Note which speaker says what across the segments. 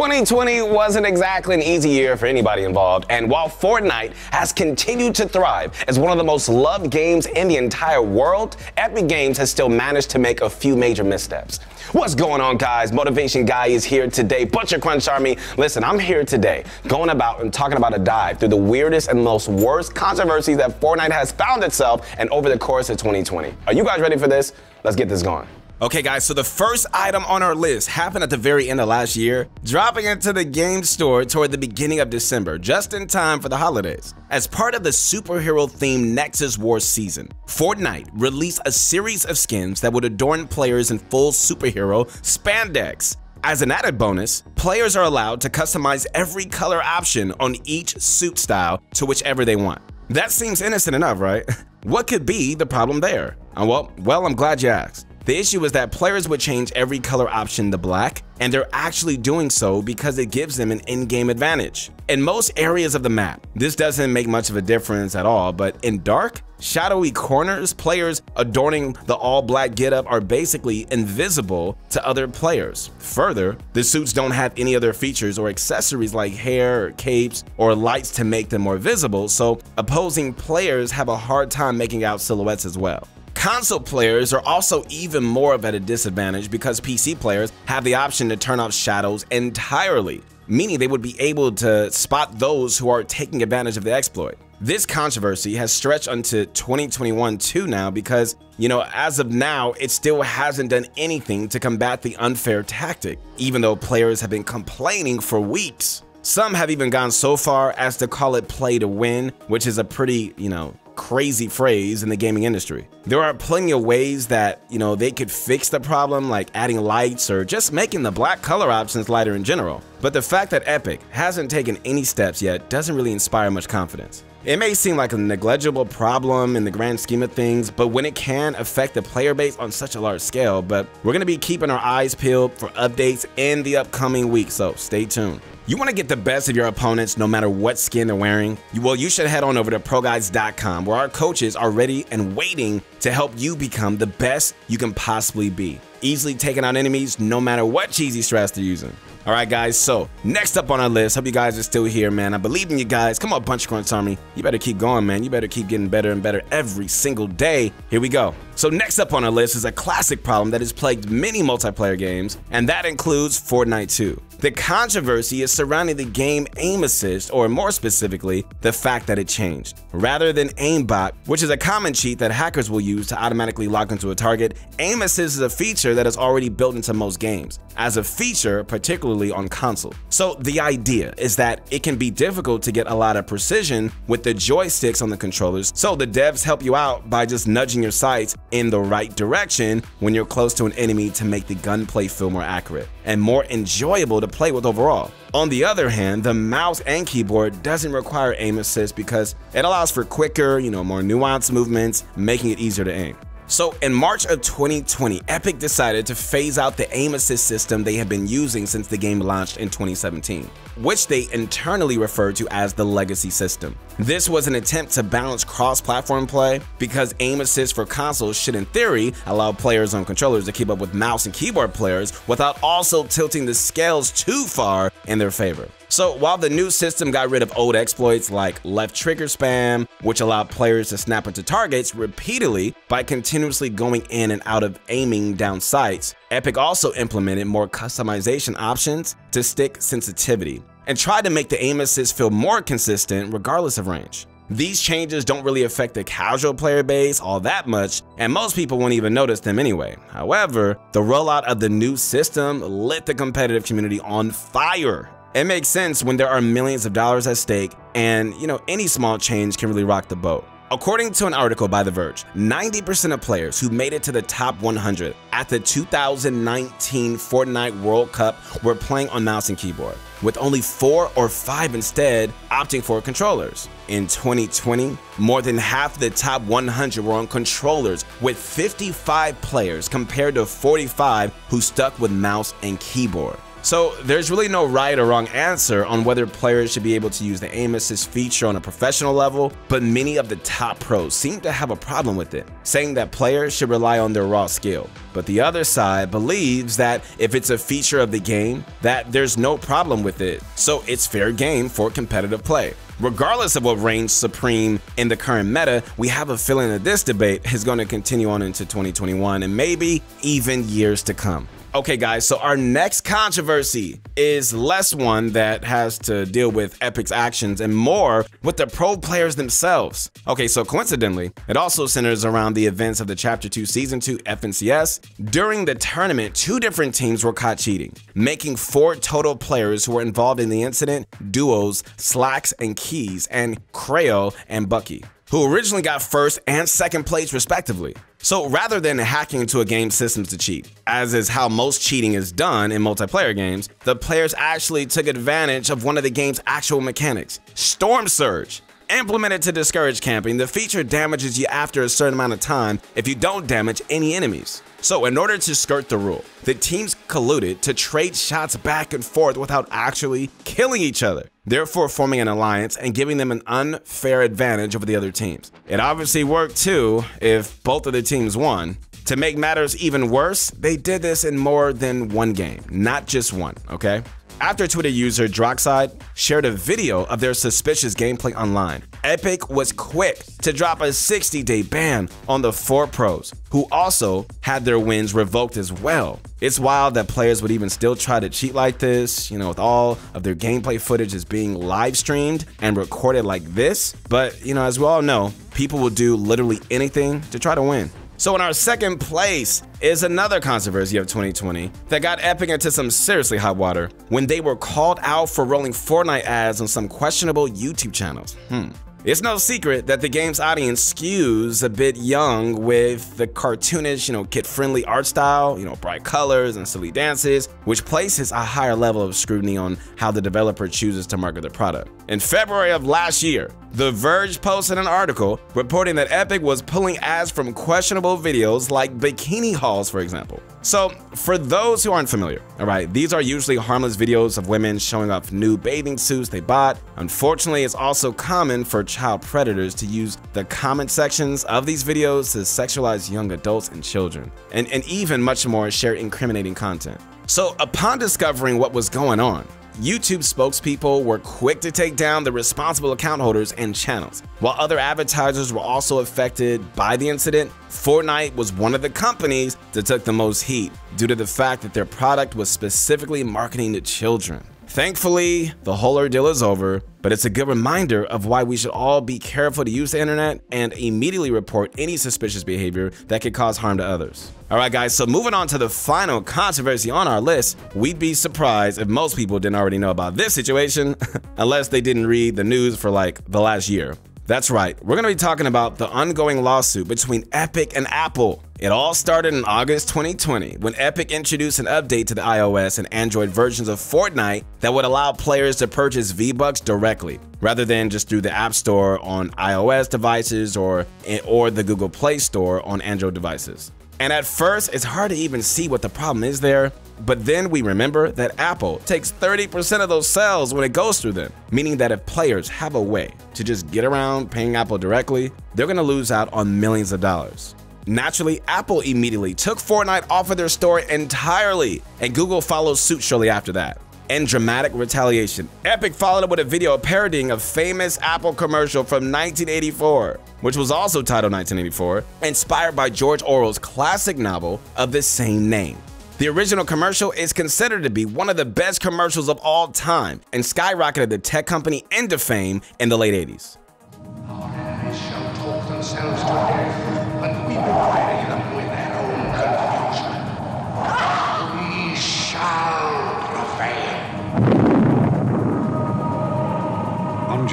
Speaker 1: 2020 wasn't exactly an easy year for anybody involved, and while Fortnite has continued to thrive as one of the most loved games in the entire world, Epic Games has still managed to make a few major missteps. What's going on, guys? Motivation Guy is here today. Butcher Crunch Army. Listen, I'm here today going about and talking about a dive through the weirdest and most worst controversies that Fortnite has found itself and over the course of 2020. Are you guys ready for this? Let's get this going.
Speaker 2: Okay, guys, so the first item on our list happened at the very end of last year, dropping into the game store toward the beginning of December, just in time for the holidays. As part of the superhero-themed Nexus Wars season, Fortnite released a series of skins that would adorn players in full superhero spandex. As an added bonus, players are allowed to customize every color option on each suit style to whichever they want. That seems innocent enough, right? What could be the problem there? Uh, well, well, I'm glad you asked. The issue is that players would change every color option to black, and they're actually doing so because it gives them an in-game advantage. In most areas of the map, this doesn't make much of a difference at all, but in dark, shadowy corners, players adorning the all-black getup are basically invisible to other players. Further, the suits don't have any other features or accessories like hair, or capes, or lights to make them more visible, so opposing players have a hard time making out silhouettes as well. Console players are also even more of at a disadvantage because PC players have the option to turn off shadows entirely, meaning they would be able to spot those who are taking advantage of the exploit. This controversy has stretched onto 2021 too now because, you know, as of now, it still hasn't done anything to combat the unfair tactic, even though players have been complaining for weeks. Some have even gone so far as to call it play to win, which is a pretty, you know, crazy phrase in the gaming industry. There are plenty of ways that, you know, they could fix the problem like adding lights or just making the black color options lighter in general. But the fact that Epic hasn't taken any steps yet doesn't really inspire much confidence. It may seem like a negligible problem in the grand scheme of things, but when it can affect the player base on such a large scale, but we're going to be keeping our eyes peeled for updates in the upcoming week, so stay tuned. You want to get the best of your opponents no matter what skin they're wearing? Well, you should head on over to ProGuides.com where our coaches are ready and waiting to help you become the best you can possibly be. Easily taking out enemies no matter what cheesy strats they're using. All right, guys, so next up on our list, hope you guys are still here, man. I believe in you guys. Come on, Bunch Crunch Army. You better keep going, man. You better keep getting better and better every single day. Here we go. So next up on our list is a classic problem that has plagued many multiplayer games, and that includes Fortnite too. The controversy is surrounding the game aim assist, or more specifically, the fact that it changed. Rather than aimbot, which is a common cheat that hackers will use to automatically lock into a target, aim assist is a feature that is already built into most games, as a feature particularly on console. So the idea is that it can be difficult to get a lot of precision with the joysticks on the controllers, so the devs help you out by just nudging your sights in the right direction when you're close to an enemy to make the gunplay feel more accurate and more enjoyable to play with overall. On the other hand, the mouse and keyboard doesn't require aim assist because it allows for quicker, you know, more nuanced movements, making it easier to aim. So in March of 2020, Epic decided to phase out the aim assist system they have been using since the game launched in 2017, which they internally referred to as the legacy system. This was an attempt to balance cross-platform play because aim assist for consoles should in theory allow players on controllers to keep up with mouse and keyboard players without also tilting the scales too far in their favor. So while the new system got rid of old exploits like left trigger spam, which allowed players to snap into targets repeatedly by continuously going in and out of aiming down sights, Epic also implemented more customization options to stick sensitivity and tried to make the aim assist feel more consistent regardless of range. These changes don't really affect the casual player base all that much, and most people won't even notice them anyway. However, the rollout of the new system lit the competitive community on fire it makes sense when there are millions of dollars at stake and, you know, any small change can really rock the boat. According to an article by The Verge, 90% of players who made it to the top 100 at the 2019 Fortnite World Cup were playing on mouse and keyboard, with only 4 or 5 instead opting for controllers. In 2020, more than half the top 100 were on controllers, with 55 players compared to 45 who stuck with mouse and keyboard. So there's really no right or wrong answer on whether players should be able to use the aim assist feature on a professional level, but many of the top pros seem to have a problem with it, saying that players should rely on their raw skill. But the other side believes that if it's a feature of the game, that there's no problem with it, so it's fair game for competitive play. Regardless of what reigns supreme in the current meta, we have a feeling that this debate is going to continue on into 2021 and maybe even years to come. Okay, guys, so our next controversy is less one that has to deal with Epic's actions and more with the pro players themselves. Okay, so coincidentally, it also centers around the events of the Chapter 2 Season 2 FNCS. During the tournament, two different teams were caught cheating, making four total players who were involved in the incident duos Slackes and Keys and Kreo and Bucky who originally got first and second place respectively. So rather than hacking into a game's systems to cheat, as is how most cheating is done in multiplayer games, the players actually took advantage of one of the game's actual mechanics, Storm Surge. Implemented to discourage camping, the feature damages you after a certain amount of time if you don't damage any enemies. So, in order to skirt the rule, the teams colluded to trade shots back and forth without actually killing each other, therefore forming an alliance and giving them an unfair advantage over the other teams. It obviously worked too if both of the teams won. To make matters even worse, they did this in more than one game, not just one, okay? After Twitter user Droxide shared a video of their suspicious gameplay online, Epic was quick to drop a 60 day ban on the four pros, who also had their wins revoked as well. It's wild that players would even still try to cheat like this, you know, with all of their gameplay footage is being live streamed and recorded like this. But, you know, as we all know, people will do literally anything to try to win. So in our second place is another controversy of 2020 that got Epic into some seriously hot water when they were called out for rolling Fortnite ads on some questionable YouTube channels. Hmm. It's no secret that the game's audience skews a bit young with the cartoonish, you know, kid-friendly art style, you know, bright colors and silly dances, which places a higher level of scrutiny on how the developer chooses to market their product. In February of last year, The Verge posted an article reporting that Epic was pulling ads from questionable videos like bikini hauls, for example. So, for those who aren't familiar, all right, these are usually harmless videos of women showing off new bathing suits they bought. Unfortunately, it's also common for child predators to use the comment sections of these videos to sexualize young adults and children, and, and even much more share incriminating content. So, upon discovering what was going on, YouTube spokespeople were quick to take down the responsible account holders and channels. While other advertisers were also affected by the incident, Fortnite was one of the companies that took the most heat due to the fact that their product was specifically marketing to children. Thankfully, the whole ordeal is over, but it's a good reminder of why we should all be careful to use the internet and immediately report any suspicious behavior that could cause harm to others. Alright guys, so moving on to the final controversy on our list, we'd be surprised if most people didn't already know about this situation, unless they didn't read the news for like the last year. That's right, we're to be talking about the ongoing lawsuit between Epic and Apple. It all started in August 2020 when Epic introduced an update to the iOS and Android versions of Fortnite that would allow players to purchase V-Bucks directly, rather than just through the App Store on iOS devices or, or the Google Play Store on Android devices. And at first, it's hard to even see what the problem is there, but then we remember that Apple takes 30% of those sales when it goes through them, meaning that if players have a way to just get around paying Apple directly, they're gonna lose out on millions of dollars. Naturally, Apple immediately took Fortnite off of their store entirely, and Google followed suit shortly after that and dramatic retaliation. Epic followed up with a video parodying a famous Apple commercial from 1984, which was also titled 1984, inspired by George Orwell's classic novel of the same name. The original commercial is considered to be one of the best commercials of all time and skyrocketed the tech company into fame in the late 80s.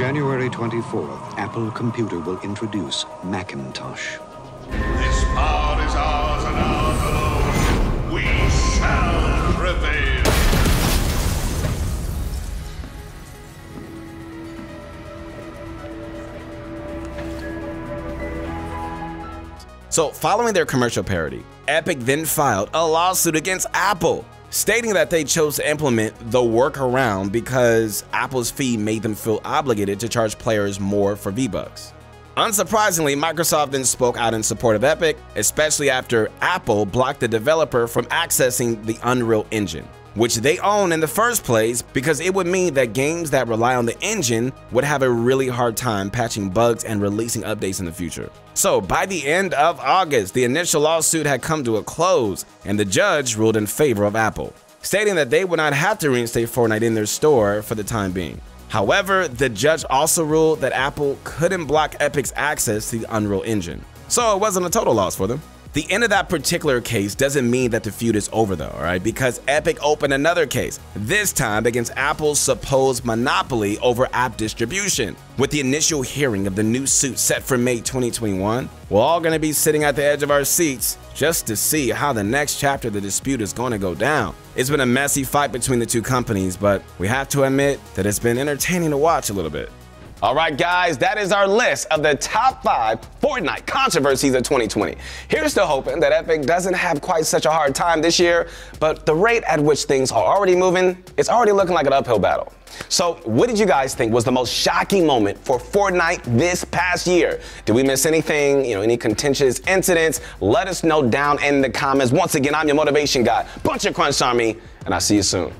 Speaker 3: January 24th, Apple Computer will introduce Macintosh.
Speaker 4: This power is ours and ours alone. We shall prevail.
Speaker 2: So, following their commercial parody, Epic then filed a lawsuit against Apple stating that they chose to implement the workaround because Apple's fee made them feel obligated to charge players more for V-Bucks. Unsurprisingly, Microsoft then spoke out in support of Epic, especially after Apple blocked the developer from accessing the Unreal Engine which they own in the first place because it would mean that games that rely on the engine would have a really hard time patching bugs and releasing updates in the future. So by the end of August, the initial lawsuit had come to a close and the judge ruled in favor of Apple, stating that they would not have to reinstate Fortnite in their store for the time being. However, the judge also ruled that Apple couldn't block Epic's access to the Unreal Engine. So it wasn't a total loss for them. The end of that particular case doesn't mean that the feud is over though, alright? Because Epic opened another case, this time against Apple's supposed monopoly over app distribution. With the initial hearing of the new suit set for May 2021, we're all gonna be sitting at the edge of our seats just to see how the next chapter of the dispute is gonna go down. It's been a messy fight between the two companies, but we have to admit that it's been entertaining to watch a little bit.
Speaker 1: All right, guys, that is our list of the top five Fortnite controversies of 2020. Here's to hoping that Epic doesn't have quite such a hard time this year, but the rate at which things are already moving, it's already looking like an uphill battle. So, what did you guys think was the most shocking moment for Fortnite this past year? Did we miss anything? You know, any contentious incidents? Let us know down in the comments. Once again, I'm your motivation guy, Bunch of Crunch Army, and I'll see you soon.